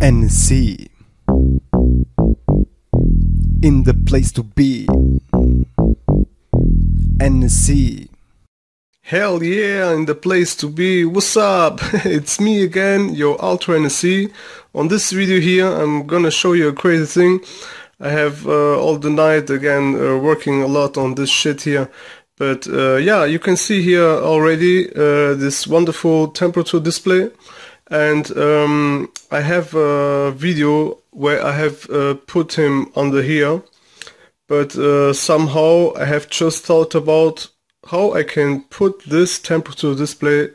NC in the place to be. NC. Hell yeah, in the place to be. What's up? it's me again, your Ultra NSC. On this video here, I'm gonna show you a crazy thing. I have uh, all the night again uh, working a lot on this shit here. But uh, yeah, you can see here already uh, this wonderful temperature display. And um, I have a video where I have uh, put him under here. But uh, somehow I have just thought about how I can put this temperature display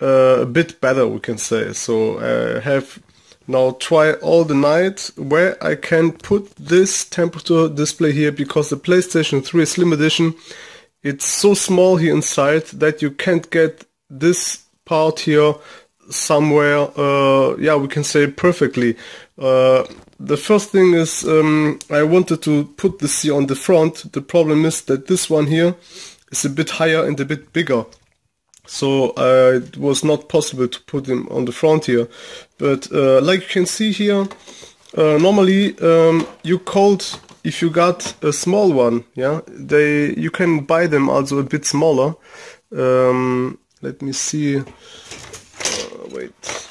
uh, a bit better, we can say. So I have now try all the night where I can put this temperature display here because the PlayStation 3 Slim Edition it's so small here inside that you can't get this part here somewhere uh, yeah we can say perfectly. Uh, the first thing is um, I wanted to put this here on the front. The problem is that this one here is a bit higher and a bit bigger. So uh, it was not possible to put him on the front here. But uh, like you can see here uh, normally um, you called if you got a small one yeah they you can buy them also a bit smaller. Um, let me see wait.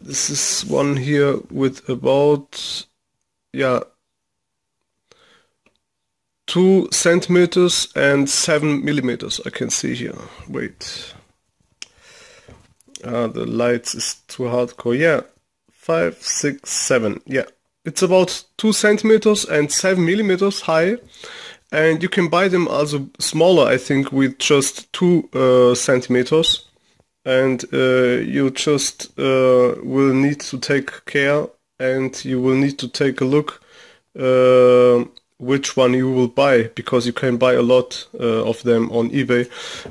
This is one here with about yeah two centimeters and seven millimeters. I can see here. Wait. Uh, the lights is too hardcore. Yeah five six seven. Yeah it's about two centimeters and seven millimeters high. And you can buy them also smaller I think with just two uh, centimeters and uh, you just uh, will need to take care and you will need to take a look uh, which one you will buy because you can buy a lot uh, of them on eBay.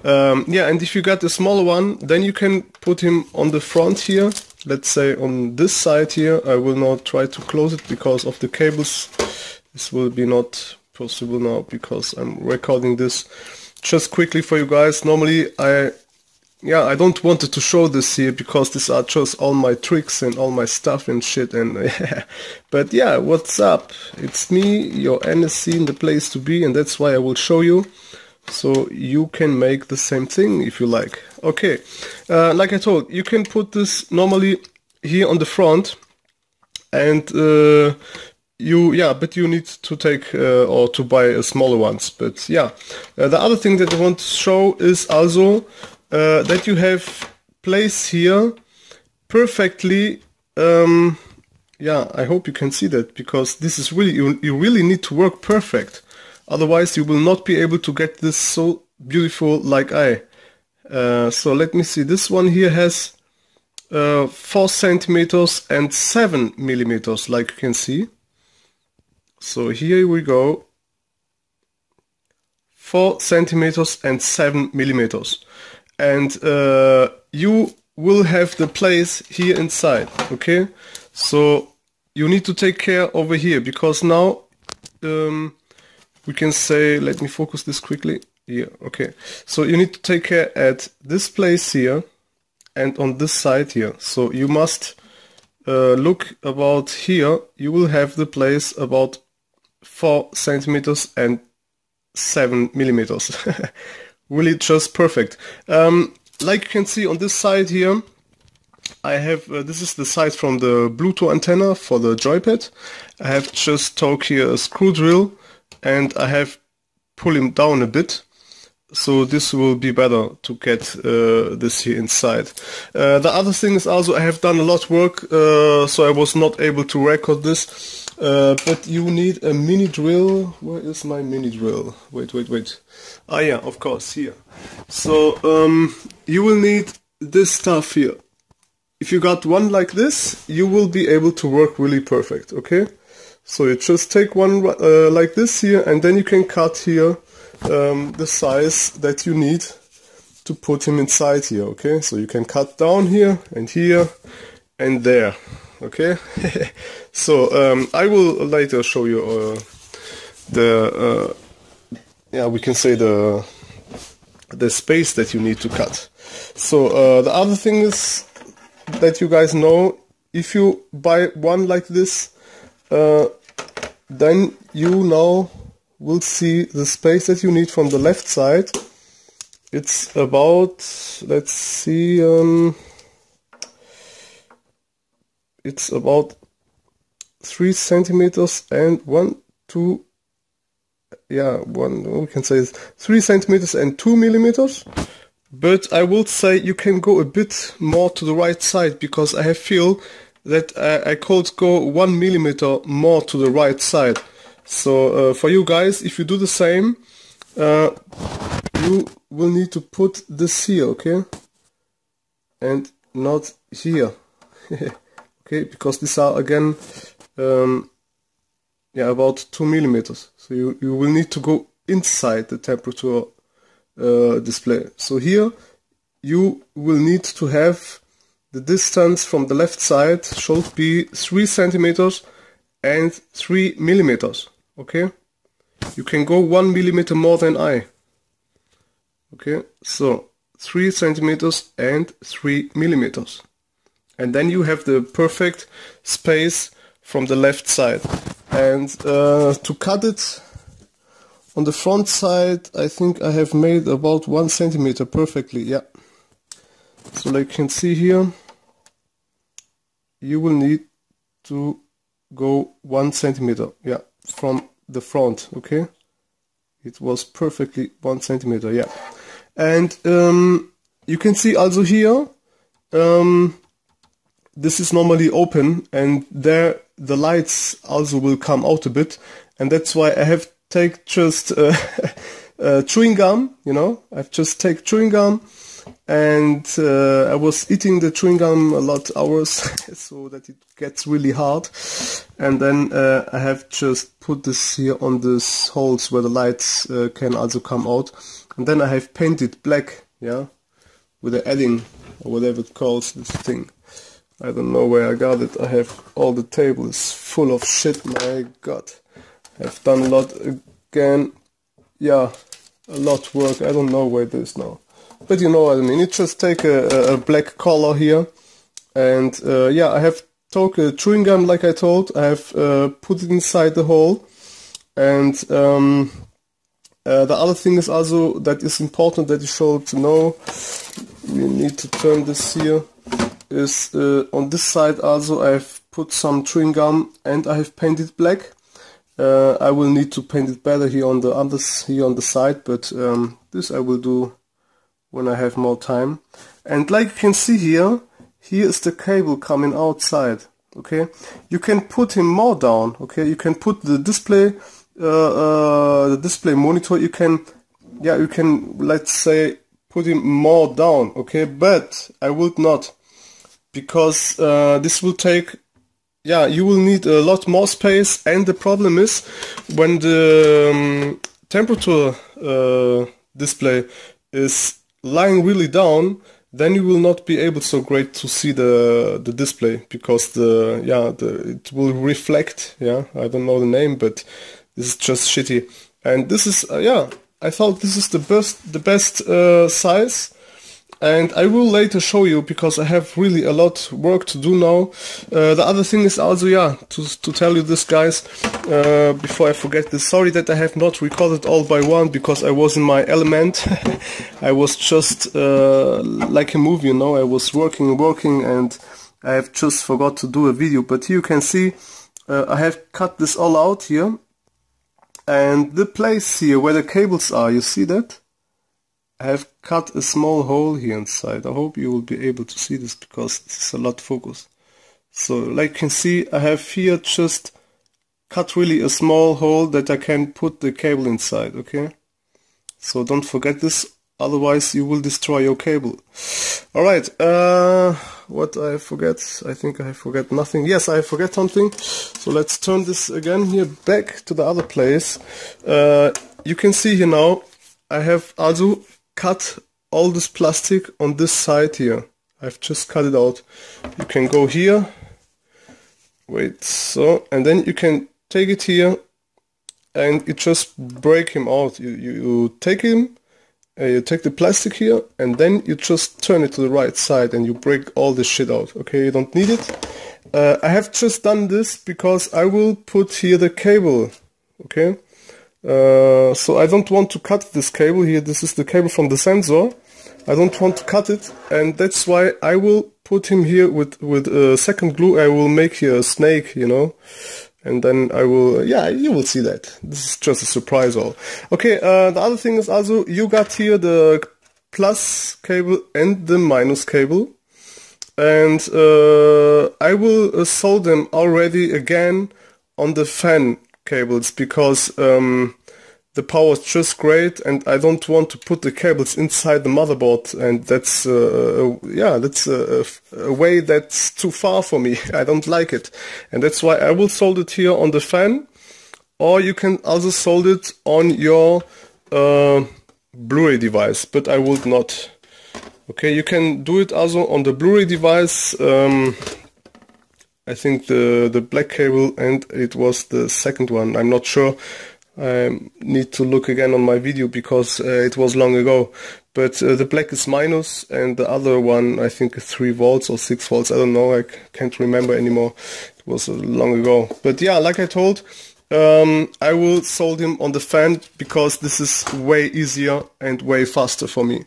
Um, yeah, and if you got a smaller one, then you can put him on the front here. Let's say on this side here. I will not try to close it because of the cables. This will be not possible now because I'm recording this just quickly for you guys. Normally I yeah, I don't wanted to show this here because these are just all my tricks and all my stuff and shit and yeah. But yeah, what's up? It's me, your NSC in the place to be and that's why I will show you. So you can make the same thing if you like. Okay, uh, like I told, you can put this normally here on the front and uh, you yeah but you need to take uh, or to buy a smaller ones but yeah uh, the other thing that I want to show is also uh, that you have place here perfectly um, yeah I hope you can see that because this is really you, you really need to work perfect. Otherwise you will not be able to get this so beautiful like I. Uh, so let me see. This one here has uh, 4 centimeters and 7 millimeters like you can see. So here we go. 4 centimeters and 7 millimeters and uh, you will have the place here inside okay? So you need to take care over here because now um, we can say let me focus this quickly yeah okay? So you need to take care at this place here and on this side here. So you must uh, look about here. You will have the place about 4 centimeters and 7 millimeters really just perfect. Um, like you can see on this side here, I have, uh, this is the side from the Bluetooth antenna for the joypad. I have just took here a screw drill and I have pull him down a bit. So this will be better to get uh, this here inside. Uh, the other thing is also I have done a lot of work, uh, so I was not able to record this. Uh, but you need a mini drill. Where is my mini drill? Wait, wait, wait. Ah, yeah, of course, here. So, um, you will need this stuff here. If you got one like this, you will be able to work really perfect, okay? So you just take one uh, like this here, and then you can cut here um, the size that you need to put him inside here, okay? So you can cut down here, and here, and there okay so um, I will later show you uh, the uh, yeah we can say the the space that you need to cut so uh, the other thing is that you guys know if you buy one like this, uh, then you now will see the space that you need from the left side. It's about, let's see, um, it's about three centimeters and one, two, yeah, one, we can say three centimeters and two millimeters. But I will say you can go a bit more to the right side because I feel that I, I could go one millimeter more to the right side. So uh, for you guys, if you do the same, uh, you will need to put this here, okay? And not here. okay, because these are again, um, yeah, about two millimeters. So you, you will need to go inside the temperature uh, display. So here you will need to have the distance from the left side should be 3 centimeters and 3 millimeters. Okay? You can go 1 millimeter more than I. Okay? So 3 centimeters and 3 millimeters. And then you have the perfect space from the left side. And uh, to cut it on the front side, I think I have made about one centimeter perfectly, yeah. So like you can see here, you will need to go one centimeter, yeah, from the front, okay? It was perfectly one centimeter, yeah. And um, you can see also here, um, this is normally open and there the lights also will come out a bit. And that's why I have take just uh, uh, chewing gum, you know, I've just take chewing gum and uh, I was eating the chewing gum a lot hours so that it gets really hard. And then uh, I have just put this here on this holes where the lights uh, can also come out. And then I have painted black, yeah, with the Edding or whatever it calls this thing. I don't know where I got it. I have all the tables full of shit, my god. I've done a lot again. Yeah, a lot work. I don't know where it is now. But you know what I mean. You just take a, a black color here. And uh, yeah, I have took a chewing gum like I told. I have uh, put it inside the hole. And um, uh, the other thing is also that is important that you should know. We need to turn this here. Is uh, on this side also I've put some chewing gum and I have painted black uh, I will need to paint it better here on the others here on the side, but um, this I will do when I have more time. And like you can see here, here is the cable coming outside. Okay, you can put him more down. Okay, you can put the display, uh, uh, the display monitor. You can, yeah, you can let's say put him more down. Okay, but I would not because uh, this will take yeah, you will need a lot more space, and the problem is when the um, temperature uh, display is lying really down, then you will not be able so great to see the the display because the yeah the it will reflect. Yeah, I don't know the name, but this is just shitty. And this is uh, yeah, I thought this is the best the best uh, size and I will later show you because I have really a lot work to do now. Uh, the other thing is also, yeah, to, to tell you this guys, uh, before I forget this, sorry that I have not recorded all by one because I was in my element. I was just uh, like a movie, you know, I was working working and I have just forgot to do a video. But here you can see uh, I have cut this all out here and the place here where the cables are, you see that? I have cut a small hole here inside. I hope you will be able to see this because this is a lot focus. So like you can see I have here just cut really a small hole that I can put the cable inside, okay? So don't forget this, otherwise you will destroy your cable. Alright, uh, what I forget? I think I forget nothing. Yes, I forget something. So let's turn this again here back to the other place. Uh, you can see here now I have also cut all this plastic on this side here. I've just cut it out. You can go here, wait, so, and then you can take it here and you just break him out. You, you, you take him, uh, you take the plastic here and then you just turn it to the right side and you break all this shit out, okay? You don't need it. uh, I have just done this because I will put here the cable, okay? Uh, so I don't want to cut this cable here, this is the cable from the sensor. I don't want to cut it and that's why I will put him here with, with uh, second glue. I will make here a snake, you know, and then I will, yeah, you will see that. This is just a surprise all. Okay, uh, the other thing is also you got here the plus cable and the minus cable and uh, I will uh, solder them already again on the fan cables because um, the power is just great and I don't want to put the cables inside the motherboard and that's uh, yeah that's a, a, way that's too far for me. I don't like it. And that's why I will solder it here on the fan or you can also solder it on your uh, Blu-ray device but I would not. Okay you can do it also on the Blu-ray device um, I think the the black cable and it was the second one I'm not sure I need to look again on my video because uh, it was long ago. But uh, the black is minus and the other one I think 3 volts or 6 volts. I don't know. I can't remember anymore. It was uh, long ago. But yeah, like I told, um, I will solder him on the fan because this is way easier and way faster for me.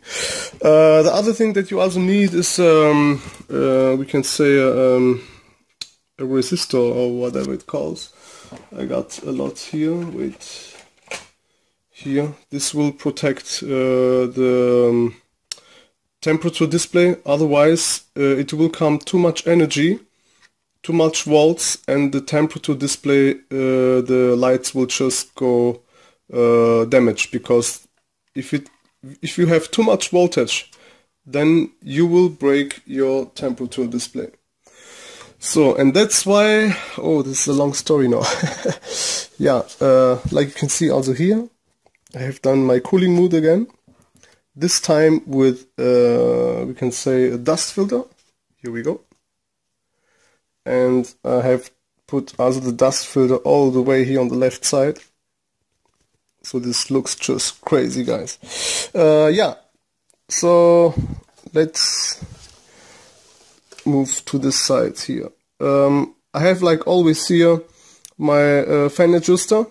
Uh, the other thing that you also need is, um, uh, we can say, um, a resistor or whatever it calls. I got a lot here. Wait, here. This will protect uh, the um, temperature display. Otherwise, uh, it will come too much energy, too much volts, and the temperature display, uh, the lights will just go uh, damaged because if it if you have too much voltage, then you will break your temperature display. So, and that's why, oh, this is a long story now. yeah, uh, like you can see also here, I have done my cooling mode again. This time with, uh, we can say a dust filter. Here we go. And I have put also the dust filter all the way here on the left side. So this looks just crazy, guys. Uh, yeah, so let's move to this side here. Um, I have like always here my uh, fan adjuster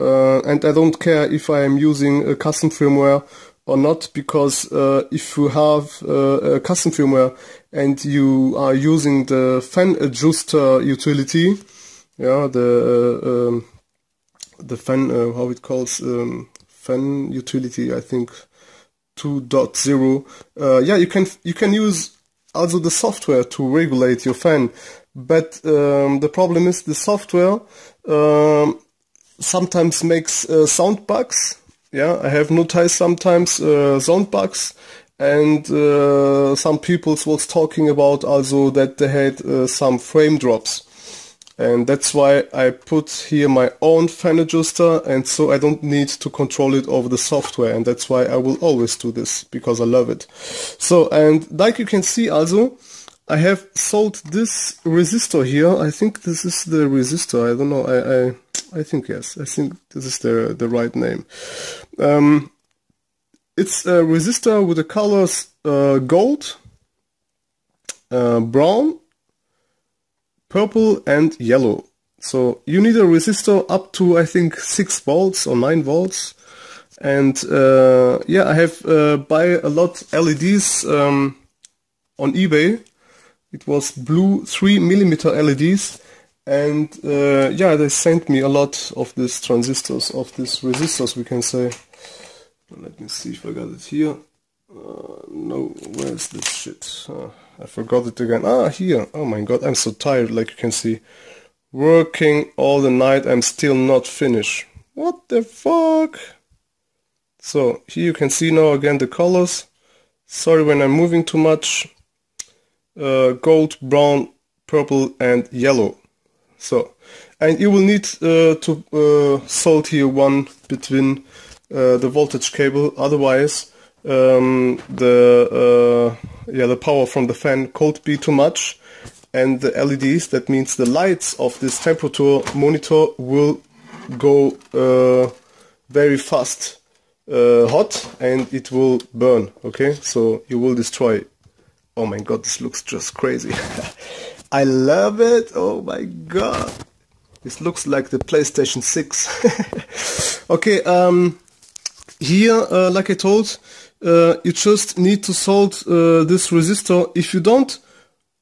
uh, and I don't care if I am using a custom firmware or not because uh, if you have uh, a custom firmware and you are using the fan adjuster utility yeah the uh, um, the fan uh, how it calls um, fan utility I think 2.0 yeah you can you can use also the software to regulate your fan. But um, the problem is the software um, sometimes makes uh, sound bugs. Yeah, I have noticed sometimes uh, sound bugs and uh, some people was talking about also that they had uh, some frame drops and that's why I put here my own fan adjuster and so I don't need to control it over the software and that's why I will always do this because I love it. So and like you can see also I have sold this resistor here. I think this is the resistor. I don't know. I I, I think yes. I think this is the the right name. Um, it's a resistor with the colors uh, gold, uh, brown, purple and yellow. So you need a resistor up to I think 6 volts or 9 volts. And uh, yeah, I have uh, buy a lot LEDs um, on eBay. It was blue 3 millimeter LEDs. And uh, yeah, they sent me a lot of these transistors, of these resistors we can say. Let me see if I got it here. Uh, no, where's this shit? Uh, I forgot it again. Ah, here. Oh my god, I'm so tired, like you can see. Working all the night, I'm still not finished. What the fuck? So, here you can see now again the colors. Sorry when I'm moving too much. Uh, gold, brown, purple and yellow. So, and you will need uh, to uh, solder here one between uh, the voltage cable, otherwise um, the uh, yeah the power from the fan could be too much and the LEDs that means the lights of this temperature monitor will go uh, very fast uh, hot and it will burn okay so you will destroy oh my god this looks just crazy I love it. Oh my god. This looks like the PlayStation 6. okay, um, here, uh, like I told, uh, you just need to solder uh, this resistor. If you don't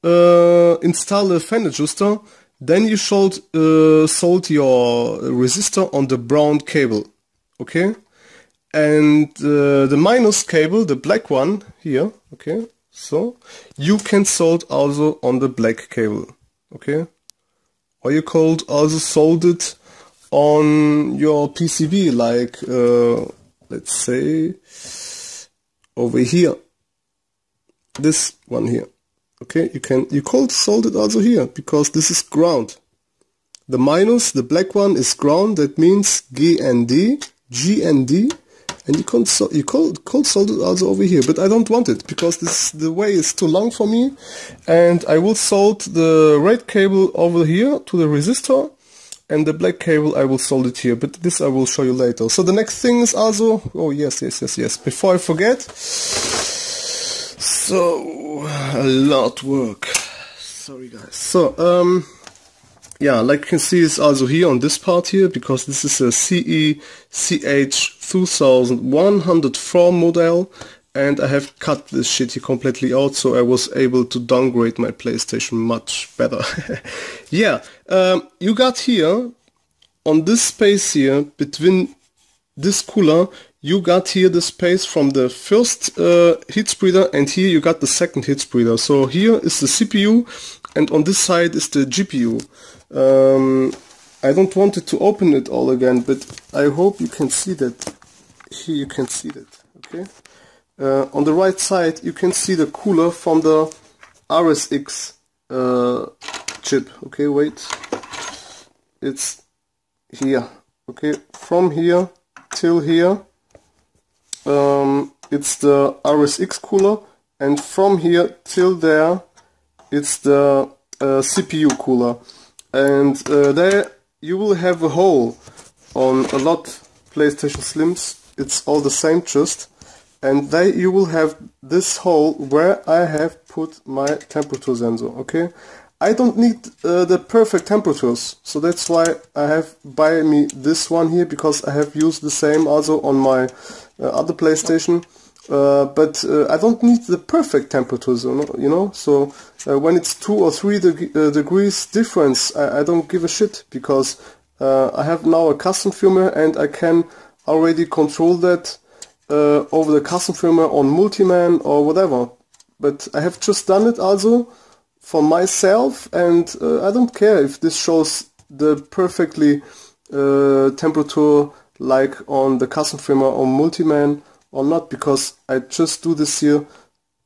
uh, install a fan adjuster, then you should uh, solder your resistor on the brown cable. Okay? And uh, the minus cable, the black one here, okay, so you can solder also on the black cable, okay? Or you could also solder it on your PCB, like, uh, let's say, over here, this one here, okay? You can, you could solder it also here, because this is ground. The minus, the black one is ground, that means GND, GND, and you can so you could solder it also over here but I don't want it because this the way is too long for me and I will solder the red cable over here to the resistor and the black cable I will solder it here but this I will show you later. So the next thing is also oh yes yes yes yes. Before I forget so a lot work. Sorry guys. So um yeah, like you can see it's also here on this part here because this is a CE CH 2104 model and I have cut this shit here completely out so I was able to downgrade my PlayStation much better. yeah, um, you got here on this space here between this cooler you got here the space from the first uh, heat spreader and here you got the second heat spreader. So here is the CPU and on this side is the GPU. Um, I don't want it to open it all again, but I hope you can see that. Here you can see that, okay? Uh, on the right side you can see the cooler from the RSX uh, chip, okay, wait. It's here, okay, from here till here. Um, it's the RSX cooler and from here till there it's the uh, CPU cooler. And uh, there you will have a hole on a lot PlayStation Slims. It's all the same just. And there you will have this hole where I have put my temperature sensor okay I don't need uh, the perfect temperatures so that's why I have buy me this one here because I have used the same also on my uh, other PlayStation uh, but uh, I don't need the perfect temperatures, you know. So uh, when it's two or three deg uh, degrees difference, I, I, don't give a shit because I have now a custom firmware and I can already control that over the custom firmware on Multiman or whatever. But I have just done it also for myself, and I don't care if this shows the perfectly temperature like on the custom firmware or Multiman or not because I just do this here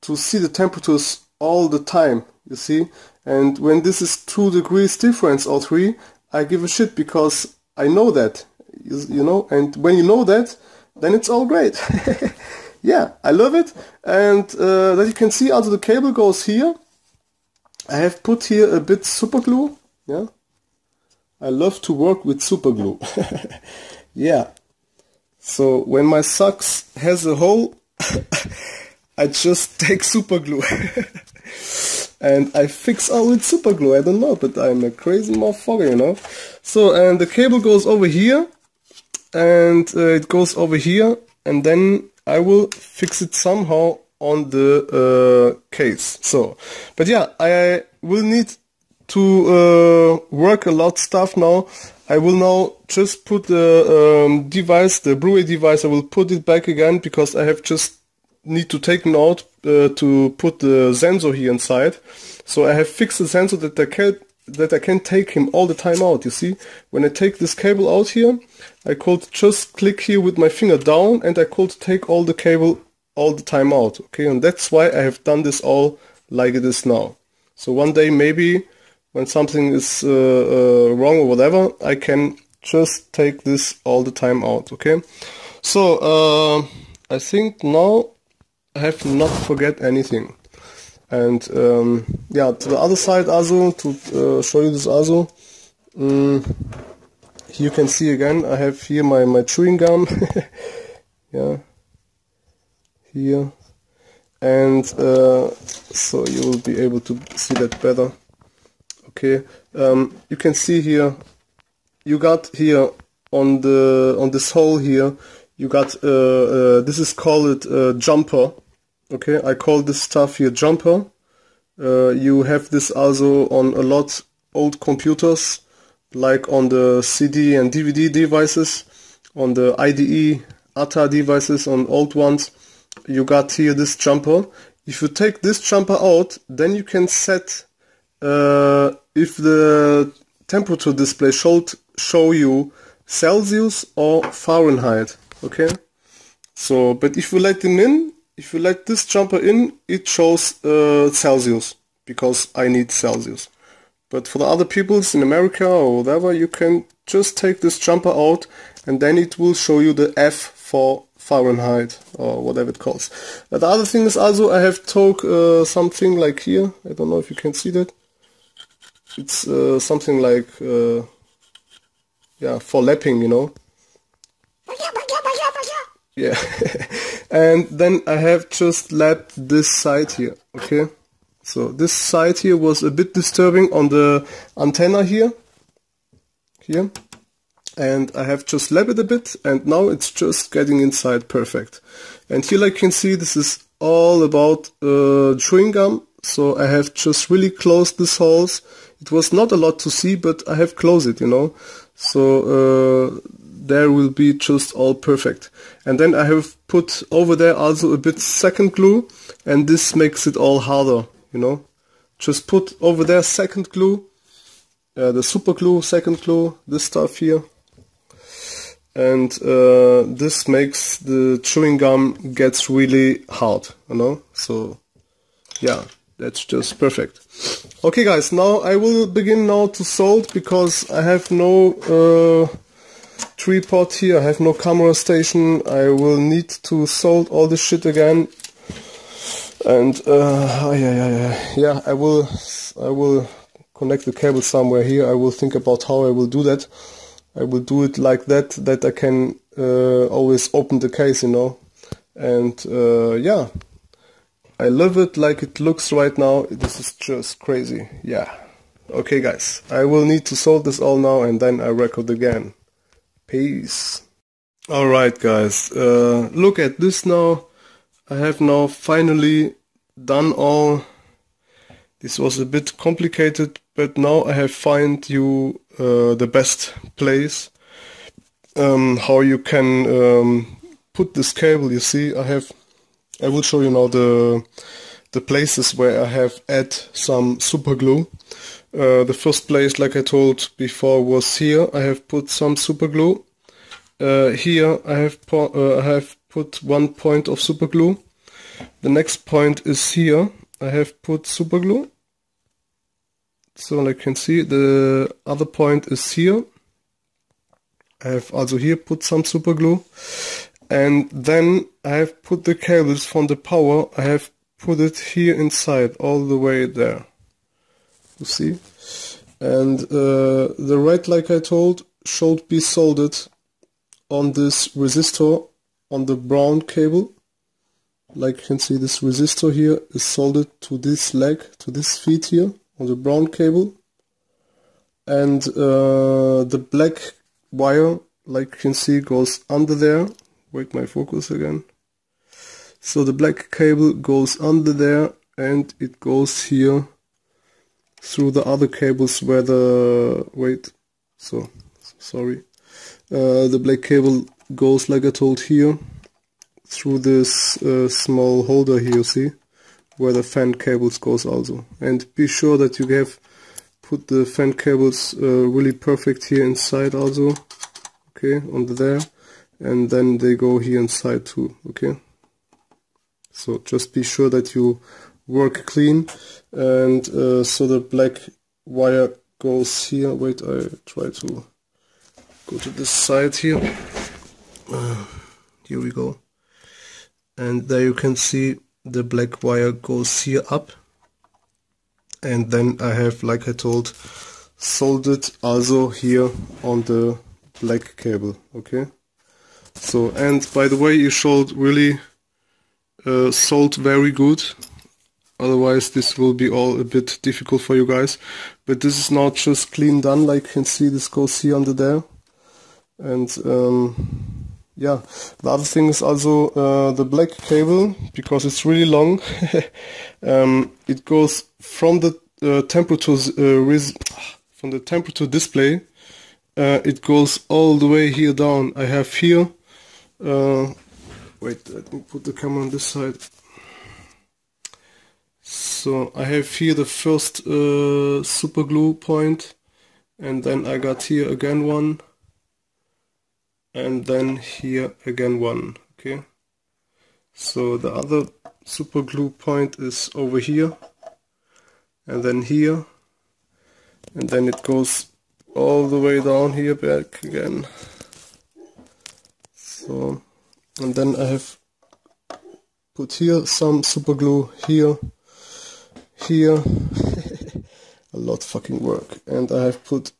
to see the temperatures all the time you see? And when this is 2 degrees difference or 3 I give a shit because I know that you, you know? And when you know that then it's all great. Yeah I love it. And uh, that you can see also the cable goes here I have put here a bit super glue yeah I love to work with super glue yeah so when my socks has a hole, I just take super glue and I fix all with super glue. I don't know, but I'm a crazy motherfucker, you know. So and the cable goes over here and uh, it goes over here and then I will fix it somehow on the uh, case. So, but yeah, I will need to uh, work a lot stuff now I will now just put the um, device, the Blu-ray device, I will put it back again because I have just need to take out uh, to put the sensor here inside. So I have fixed the sensor that I can that I can take him all the time out, you see? When I take this cable out here, I could just click here with my finger down and I could take all the cable all the time out, okay? And that's why I have done this all like it is now. So one day maybe when something is uh, uh, wrong or whatever, I can just take this all the time out, okay? So, uh, I think now I have not forget anything. And um, yeah, to the other side also, to uh, show you this also, um, you can see again, I have here my, my chewing gum, yeah, here, and uh, so you will be able to see that better. Okay um, you can see here you got here on the on this hole here you got uh, uh, this is called uh, jumper. Okay I call this stuff here jumper. Uh, you have this also on a lot old computers like on the CD and DVD devices on the IDE ATA devices on old ones you got here this jumper. If you take this jumper out then you can set uh, if the temperature display should show you Celsius or Fahrenheit okay? So but if you let them in if you let this jumper in it shows uh, Celsius because I need Celsius. But for the other peoples in America or whatever you can just take this jumper out and then it will show you the F for Fahrenheit or whatever it calls. But the other thing is also I have took uh, something like here, I don't know if you can see that. It's uh, something like, uh, yeah, for lapping, you know. Yeah, and then I have just lapped this side here, okay? So this side here was a bit disturbing on the antenna here, here and I have just it a bit and now it's just getting inside perfect. And here like you can see this is all about uh, chewing gum so I have just really closed these holes. It was not a lot to see but I have closed it you know so uh, there will be just all perfect. And then I have put over there also a bit second glue and this makes it all harder you know. Just put over there second glue, uh, the super glue, second glue, this stuff here and uh, this makes the chewing gum gets really hard you know? So yeah that's just perfect. Okay guys now I will begin now to solder because I have no uh, tripod here. I have no camera station. I will need to solder all this shit again. And uh, yeah, yeah, yeah, yeah I will I will connect the cable somewhere here. I will think about how I will do that I will do it like that, that I can uh, always open the case, you know. And uh, yeah, I love it like it looks right now. This is just crazy. Yeah. Okay, guys, I will need to solve this all now and then I record again. Peace. Alright, guys, uh, look at this now. I have now finally done all. This was a bit complicated, but now I have find you uh, the best place um, how you can um, put this cable. You see I have I will show you now the the places where I have add some super glue. Uh, the first place like I told before was here. I have put some super glue. Uh, here I have, uh, I have put one point of super glue. The next point is here I have put super glue so like you can see the other point is here. I have also here put some super glue and then I have put the cables from the power, I have put it here inside all the way there. You see? And uh, the red like I told should be soldered on this resistor on the brown cable. Like you can see this resistor here is soldered to this leg, to this feet here on the brown cable. And uh, the black wire like you can see goes under there. Wait my focus again. So the black cable goes under there and it goes here through the other cables where the wait so sorry. Uh, the black cable goes like I told here through this uh, small holder here you see where the fan cables goes also. And be sure that you have put the fan cables uh, really perfect here inside also okay on there. And then they go here inside too okay. So just be sure that you work clean and uh, so the black wire goes here. Wait I try to go to this side here. Uh, here we go and there you can see the black wire goes here up. And then I have like I told soldered also here on the black cable okay? So and by the way you should really uh, sold very good. Otherwise this will be all a bit difficult for you guys. But this is now just clean done like you can see this goes here under there. And um, yeah the other thing is also uh, the black cable because it's really long. Um, it goes from the uh, temperature uh, from the temperature display uh, it goes all the way here down. I have here uh, wait let me put the camera on this side. So I have here the first uh, super glue point and then I got here again one and then here again one okay? So the other super glue point is over here and then here and then it goes all the way down here back again. So and then I have put here some super glue here here. A lot fucking work. And I have put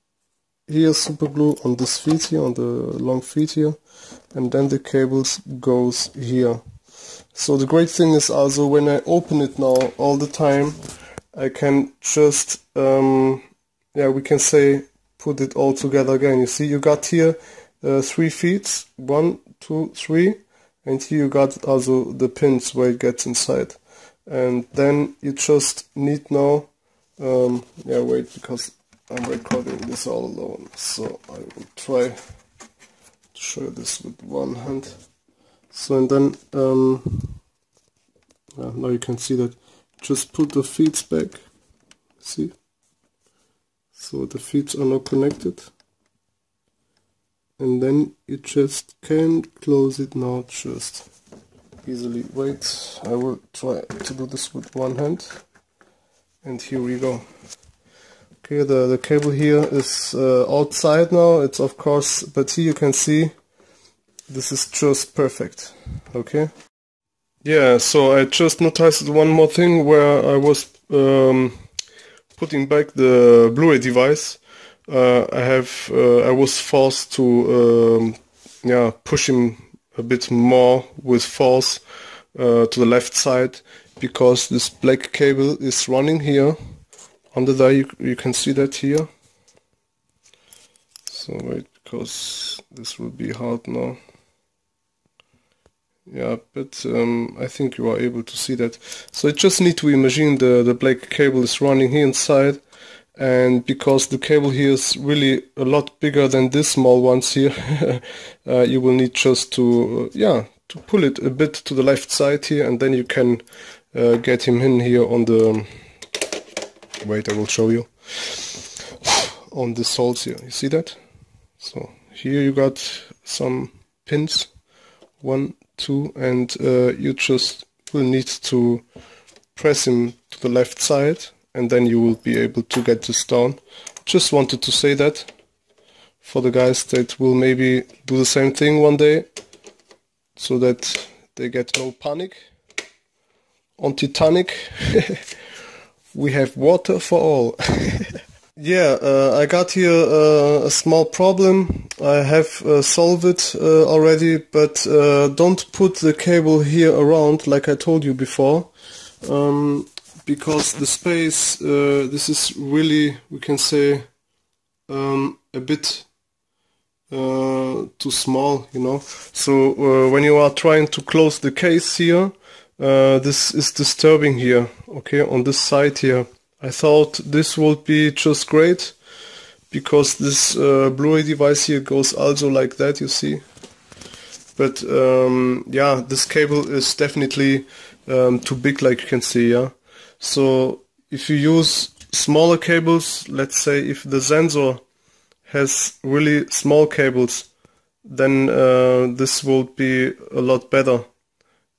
here super glue on this feet here on the long feet here and then the cables goes here. So the great thing is also when I open it now all the time I can just um, yeah we can say put it all together again. You see you got here uh, three feet one two three and here you got also the pins where it gets inside. And then you just need now um, yeah wait because I'm recording this all alone so I will try to show this with one hand. So and then um, now you can see that just put the feet back see? So the feet are not connected. And then you just can close it now just easily. Wait I will try to do this with one hand. And here we go okay the the cable here is uh, outside now. It's of course but here you can see this is just perfect. Okay? Yeah so I just noticed one more thing where I was um, putting back the Blu-ray device. Uh, I have uh, I was forced to um, yeah push him a bit more with force uh, to the left side because this black cable is running here under there you, you can see that here. So wait because this will be hard now. Yeah but um, I think you are able to see that. So I just need to imagine the, the black cable is running here inside. And because the cable here is really a lot bigger than this small ones here uh, you will need just to uh, yeah to pull it a bit to the left side here. And then you can uh, get him in here on the wait I will show you on the holes here you see that so here you got some pins one two and uh, you just will need to press him to the left side and then you will be able to get this down. Just wanted to say that for the guys that will maybe do the same thing one day so that they get no panic. On Titanic we have water for all. yeah, uh, I got here uh, a small problem. I have uh, solved it uh, already, but uh, don't put the cable here around like I told you before. Um, because the space, uh, this is really, we can say, um, a bit too small, you know. So when you are trying to close the case here, uh, this is disturbing here, okay, on this side here. I thought this would be just great because this uh, Blu-ray device here goes also like that, you see. But um, yeah, this cable is definitely um, too big, like you can see, yeah. So if you use smaller cables, let's say if the sensor has really small cables, then uh, this would be a lot better.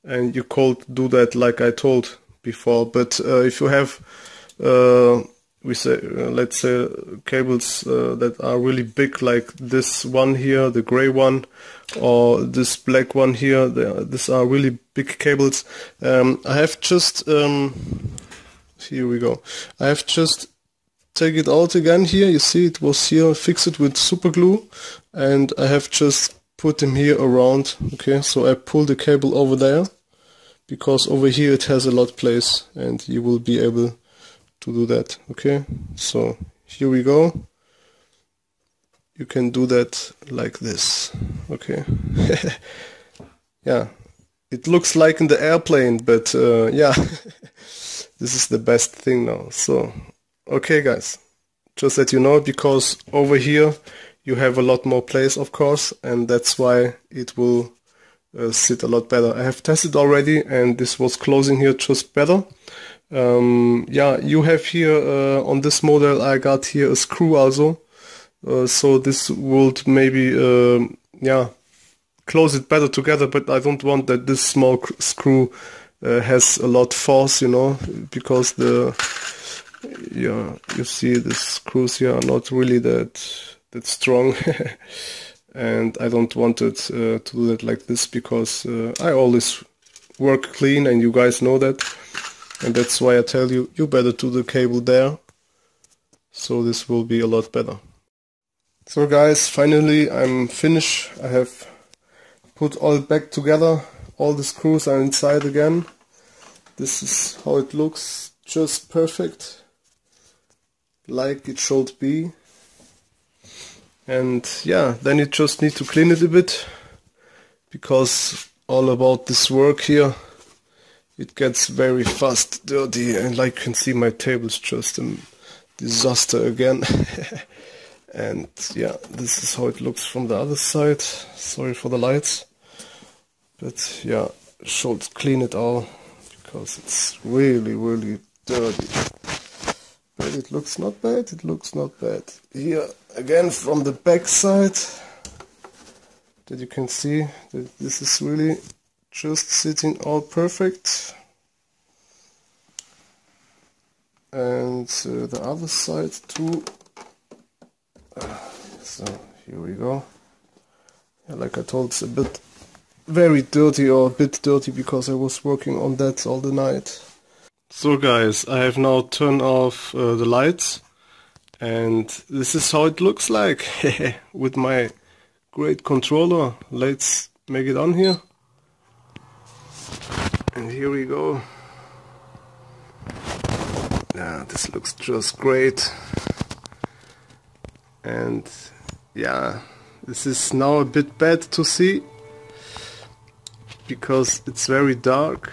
And you could do that like I told before. But uh, if you have, uh, we say, uh, let's say cables uh, that are really big, like this one here, the gray one, or this black one here, these are really big cables. Um, I have just um, here we go. I have just take it out again here. You see it was here, fix it with super glue and I have just put them here around. Okay, so I pull the cable over there because over here it has a lot place and you will be able to do that okay? So here we go. You can do that like this okay? Yeah. It looks like in the airplane but uh, yeah. This is the best thing now. So okay guys. Just that you know because over here you have a lot more place of course and that's why it will uh, sit a lot better. I have tested already and this was closing here just better. Um, yeah you have here uh, on this model I got here a screw also. Uh, so this would maybe um, yeah close it better together but I don't want that this small screw uh, has a lot force you know because the yeah you see the screws here are not really that that strong. And I don't want it uh, to do that like this because uh, I always work clean and you guys know that. And that's why I tell you you better do the cable there. So this will be a lot better. So guys finally I'm finished. I have put all back together. All the screws are inside again. This is how it looks. Just perfect. Like it should be and yeah then you just need to clean it a bit because all about this work here it gets very fast dirty and like you can see my table is just a disaster again. And yeah this is how it looks from the other side. Sorry for the lights. But yeah should clean it all because it's really really dirty. But it looks not bad it looks not bad. Here again from the back side that you can see that this is really just sitting all perfect. And uh, the other side too. So here we go. Yeah, like I told it's a bit very dirty or a bit dirty because I was working on that all the night. So guys I have now turned off uh, the lights and this is how it looks like. With my great controller. Let's make it on here. And here we go. Yeah this looks just great. And yeah this is now a bit bad to see because it's very dark.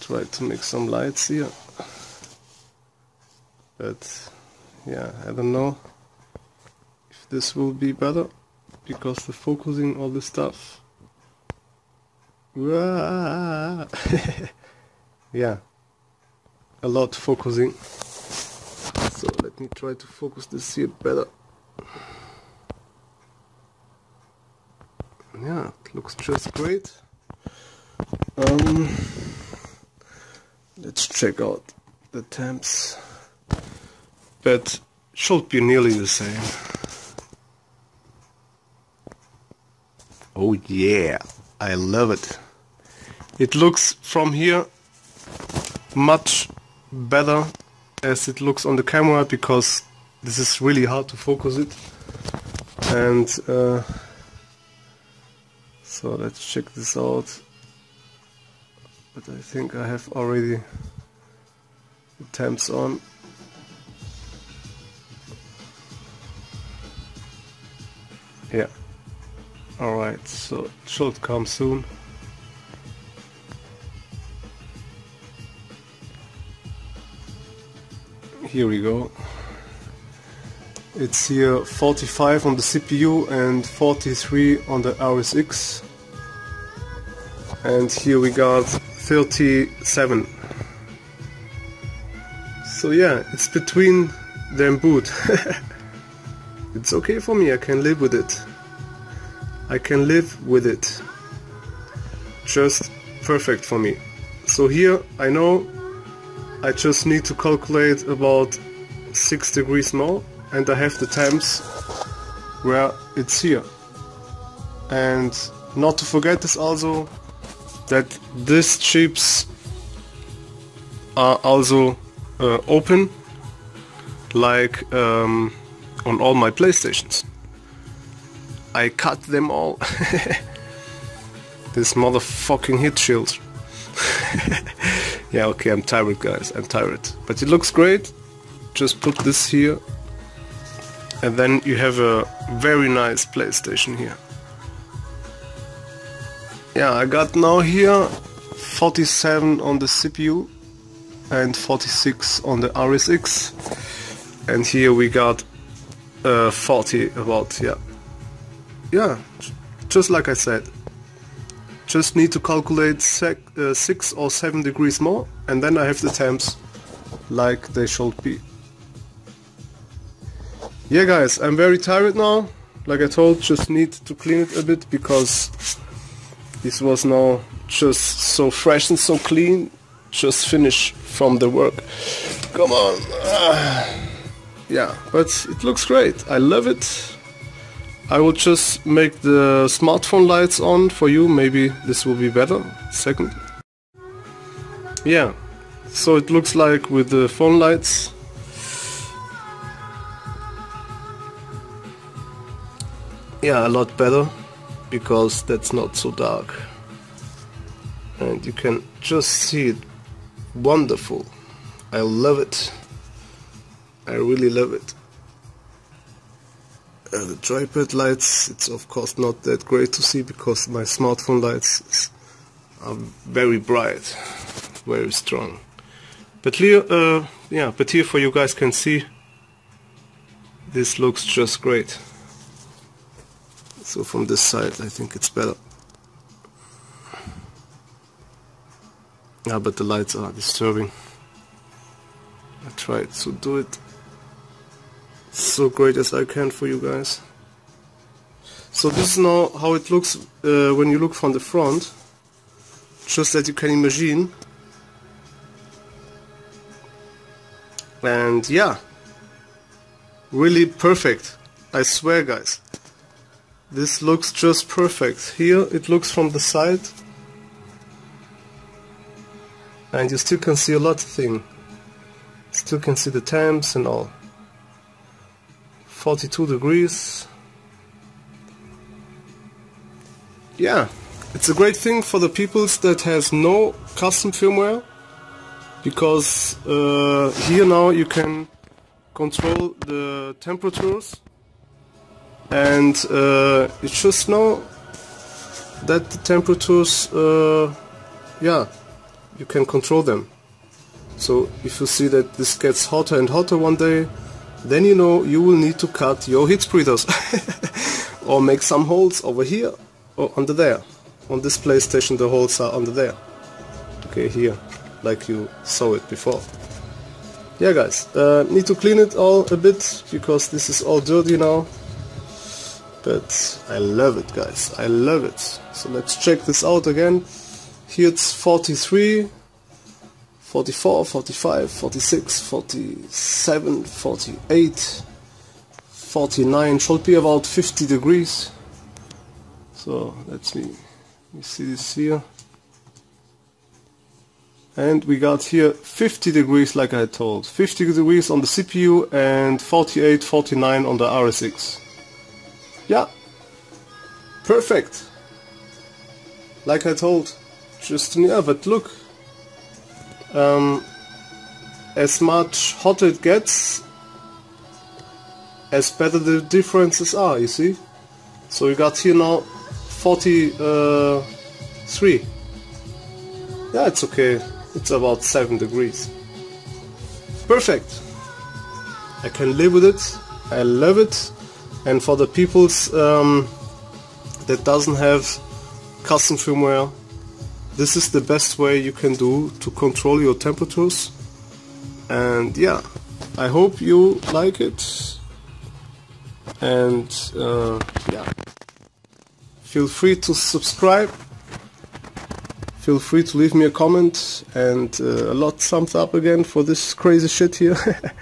Try to make some lights here but yeah I don't know if this will be better because the focusing all this stuff. Yeah a lot focusing. So let me try to focus this here better. Yeah it looks just great. Um, let's check out the temps but should be nearly the same. Oh yeah, I love it. It looks from here much better as it looks on the camera because this is really hard to focus it and uh, so let's check this out but I think I have already the temps on Yeah. Alright, so it should come soon. Here we go. It's here 45 on the CPU and 43 on the RSX. And here we got 37. So yeah, it's between them boot. It's okay for me, I can live with it. I can live with it. Just perfect for me. So here I know I just need to calculate about 6 degrees more and I have the temps where it's here. And not to forget this also that these chips are also uh, open like um, on all my PlayStations. I cut them all. this motherfucking heat shield. yeah, okay, I'm tired guys, I'm tired. But it looks great. Just put this here. And then you have a very nice PlayStation here. Yeah, I got now here 47 on the CPU and 46 on the RSX. And here we got uh, 40 about, yeah. Yeah, just like I said. Just need to calculate sec, uh, 6 or 7 degrees more and then I have the temps like they should be. Yeah guys, I'm very tired now. Like I told, just need to clean it a bit because this was now just so fresh and so clean. Just finished from the work. Come on. Ah. yeah, but it looks great. I love it. I will just make the smartphone lights on for you. Maybe this will be better. Second. Yeah, so it looks like with the phone lights yeah a lot better because that's not so dark and you can just see it wonderful I love it I really love it uh, the tripod lights it's of course not that great to see because my smartphone lights are very bright very strong but here uh, yeah but here for you guys can see this looks just great so from this side I think it's better. Yeah, but the lights are disturbing. I tried to do it so great as I can for you guys. So this is now how it looks uh, when you look from the front. Just that you can imagine. And yeah, really perfect. I swear guys. This looks just perfect. Here it looks from the side and you still can see a lot of things. Still can see the temps and all. 42 degrees. Yeah, it's a great thing for the peoples that has no custom firmware because uh, here now you can control the temperatures and uh, you just know that the temperatures uh, yeah you can control them so if you see that this gets hotter and hotter one day then you know you will need to cut your heat spreaders or make some holes over here or under there. On this PlayStation the holes are under there. Okay here like you saw it before. Yeah guys uh, need to clean it all a bit because this is all dirty now. But I love it guys. I love it. So let's check this out again. Here it's 43 44 45 46 47 48 49 should be about 50 degrees so let me, let me see this here and we got here 50 degrees like I told 50 degrees on the CPU and 48 49 on the RSX yeah. Perfect. Like I told. Just, yeah, but look. Um, as much hotter it gets, as better the differences are, you see? So we got here now 43. Uh, yeah, it's okay. It's about 7 degrees. Perfect. I can live with it. I love it and for the peoples um, that doesn't have custom firmware this is the best way you can do to control your temperatures. And yeah I hope you like it. And uh, yeah. Feel free to subscribe. Feel free to leave me a comment. And uh, a lot thumbs up again for this crazy shit here.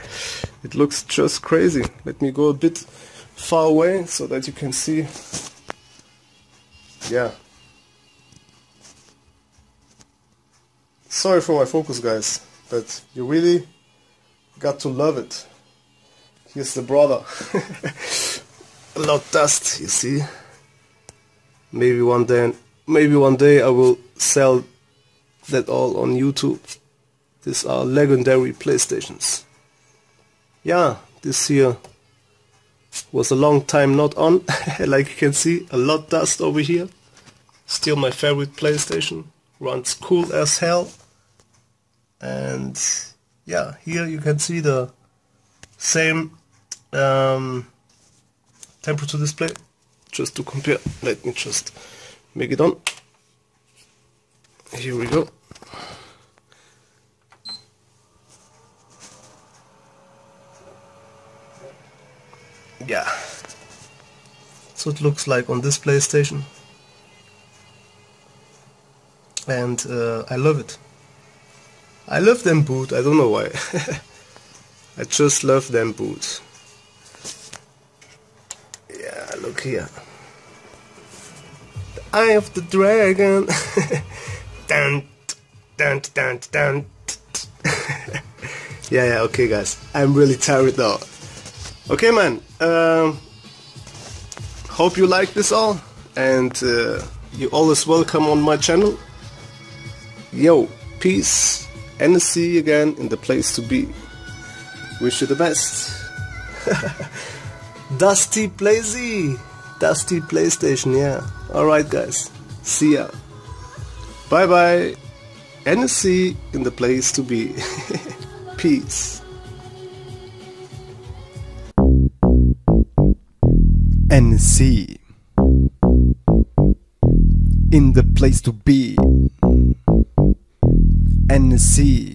It looks just crazy. Let me go a bit far away so that you can see. Yeah sorry for my focus guys but you really got to love it here's the brother a lot dust you see maybe one day maybe one day I will sell that all on YouTube. These are legendary PlayStations. Yeah, this here was a long time not on. like you can see, a lot dust over here. Still my favorite PlayStation. Runs cool as hell. And yeah, here you can see the same um, temperature display. Just to compare, let me just make it on. Here we go. Yeah. So it looks like on this PlayStation. And uh, I love it. I love them boots, I don't know why. I just love them boots. Yeah, look here. The Eye of the Dragon. dun, dun, dun, dun. yeah, yeah, okay guys. I'm really tired now. Okay man, um, hope you like this all and uh, you always welcome on my channel. Yo, peace and see you again in the place to be. Wish you the best. Dusty Playsy. Dusty PlayStation, yeah. Alright guys, see ya. Bye bye. NSC in the place to be. Peace. NC in the place to be. NC